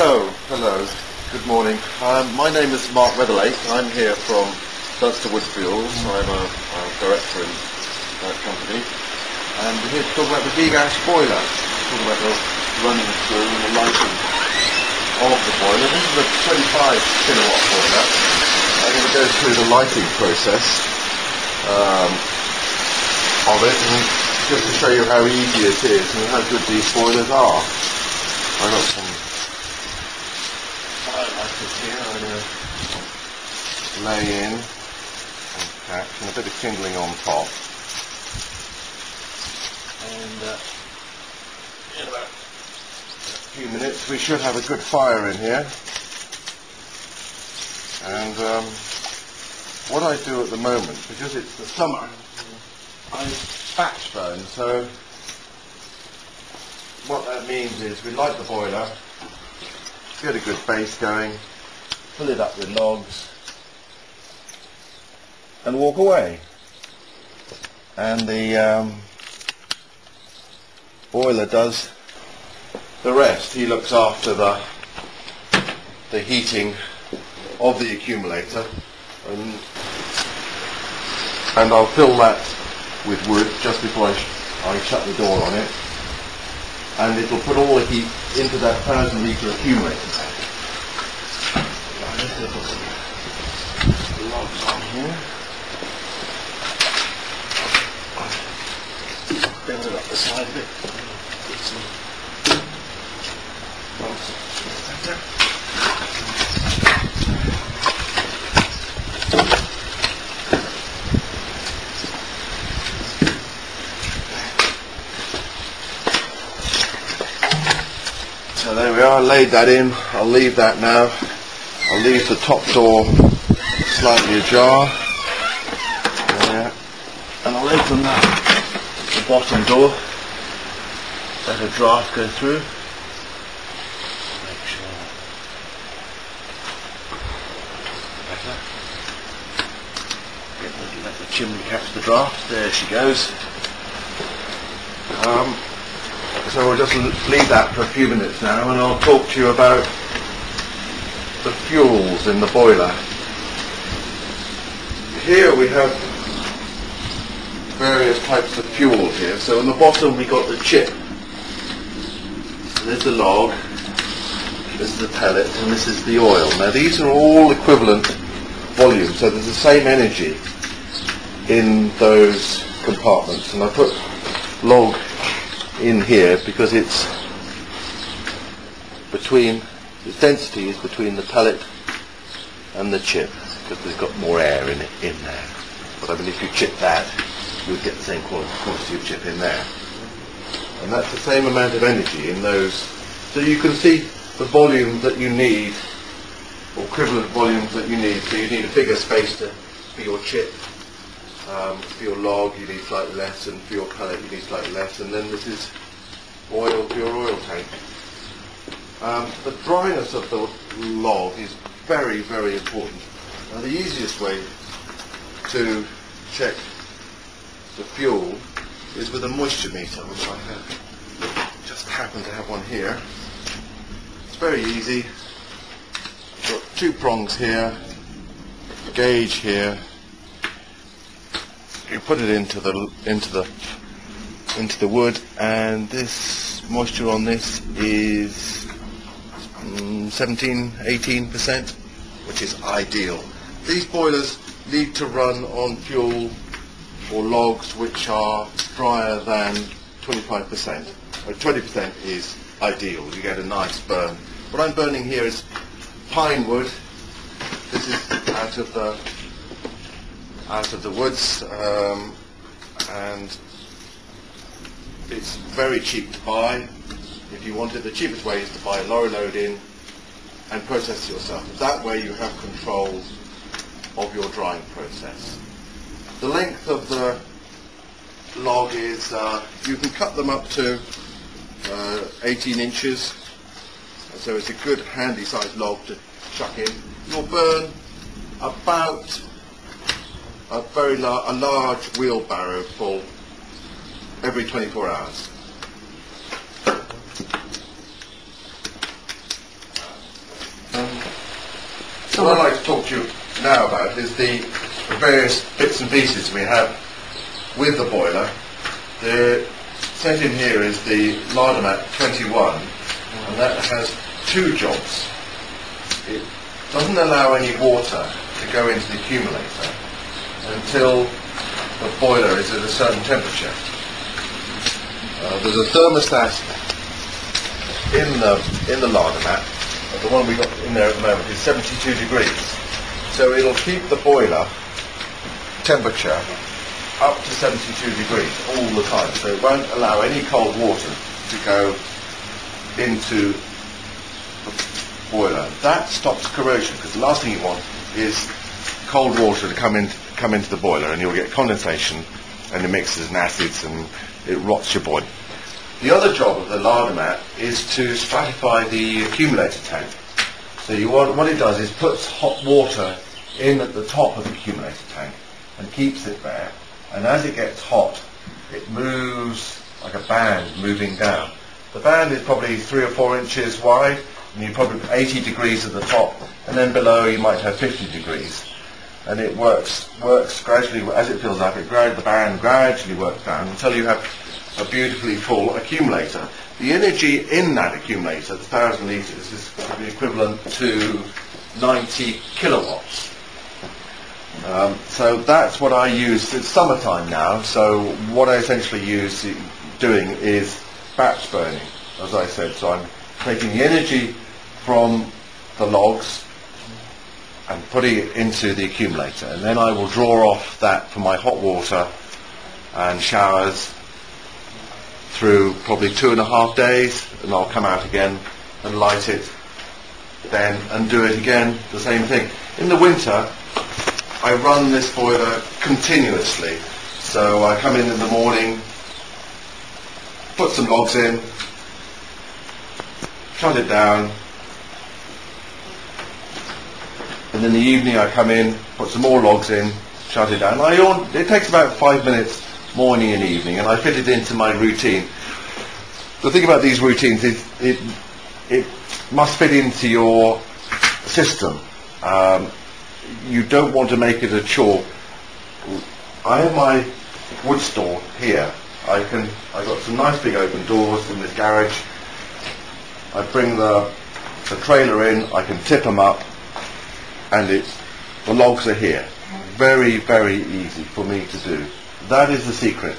Hello, hello. Good morning. Um, my name is Mark Weatherlake. I'm here from Dunster Wood Fuels. I'm a, a director in that company. And we're here to talk about the Vigas boiler. Talk about the running through and the lighting of the boiler. This is a 25 kilowatt boiler. I'm going to go through the lighting process um, of it and just to show you how easy it is and how good these boilers are. Here I'm going to lay in and catch and a bit of kindling on top. And uh, in about a few minutes we should have a good fire in here. And um, what I do at the moment, because it's the summer, I batch burn. So what that means is we light the boiler, get a good base going, fill it up with logs, and walk away. And the um, boiler does the rest. He looks after the the heating of the accumulator, and and I'll fill that with wood just before I, sh- I shut the door on it, and it'll put all the heat into that thousand litre accumulator. Build it up the side of it. Get some logs. So there we are, I laid that in. I'll leave that now. I'll leave the top door slightly ajar. There. And I'll open that, the bottom door. Let a draft go through. Make sure. Better. Let the chimney catch the draft. There she goes. Um, so we'll just leave that for a few minutes now and I'll talk to you about the fuels in the boiler. Here we have various types of fuel here. So on the bottom we got the chip. There's the log, this is the pellet and this is the oil. Now these are all equivalent volumes so there's the same energy in those compartments and I put log in here because it's between the density is between the pellet and the chip because there's got more air in it in there. But I mean, if you chip that, you would get the same quantity of chip in there, and that's the same amount of energy in those. So you can see the volume that you need, or equivalent volumes that you need. So you need a bigger space to, for your chip um, for your log you need slightly less and for your pellet you need slightly less and then this is oil for your oil tank. Um, the dryness of the log is very very important. Now the easiest way to check the fuel is with a moisture meter which I have just happen to have one here. It's very easy. Got two prongs here, gauge here, you put it into the into the into the wood and this moisture on this is mm, 17 18 percent which is ideal. These boilers need to run on fuel or logs which are drier than 25 percent. 20 percent is ideal. You get a nice burn. What I'm burning here is pine wood. This is out of the out of the woods um, and it's very cheap to buy. If you want it, the cheapest way is to buy a lorry load in and process yourself. That way you have control of your drying process. The length of the log is, uh, you can cut them up to uh, 18 inches, so it's a good handy sized log to chuck in. You'll burn about a very lar- a large wheelbarrow full every 24 hours. Um, so what I'd like to talk to you now about is the, various bits and pieces we have with the boiler. The set in here is the Laddomat 21, and that has two jobs. It doesn't allow any water to go into the accumulator until the boiler is at a certain temperature. Uh, there's a thermostat in the in the Laddomat. Uh, the one we got in there at the moment is 72 degrees, so it'll keep the boiler temperature up to 72 degrees all the time. So it won't allow any cold water to go into the boiler. That stops corrosion because the last thing you want is cold water to come in come into the boiler and you'll get condensation and it mixes and acids and it rots your boiler. The other job of the Laddomat is to stratify the accumulator tank. So you want, what it does is puts hot water in at the top of the accumulator tank and keeps it there. And as it gets hot, it moves like a band moving down. The band is probably three or four inches wide, and you probably 80 degrees at the top, and then below you might have 50 degrees. And it works works gradually as it fills up. It the band gradually works down until you have a beautifully full accumulator. The energy in that accumulator, the thousand litres, is the equivalent to 90 kilowatts. Um, so that's what I use. It's summertime now, so what I essentially use doing is batch burning, as I said. So I'm taking the energy from the logs and putting it into the accumulator, and then I will draw off that for my hot water and showers through probably two and a half days, and I'll come out again and light it then and do it again, the same thing. In the winter, I run this boiler continuously. So I come in in the morning, put some logs in, shut it down, and in the evening I come in, put some more logs in, shut it down. I, yawn, it takes about five minutes morning and evening, and I fit it into my routine. The thing about these routines is it, it must fit into your system. Um, you don't want to make it a chore. I have my wood store here. I can. I've got some nice big open doors in this garage. I bring the the trailer in. I can tip them up, and it's the logs are here. Very very easy for me to do. That is the secret.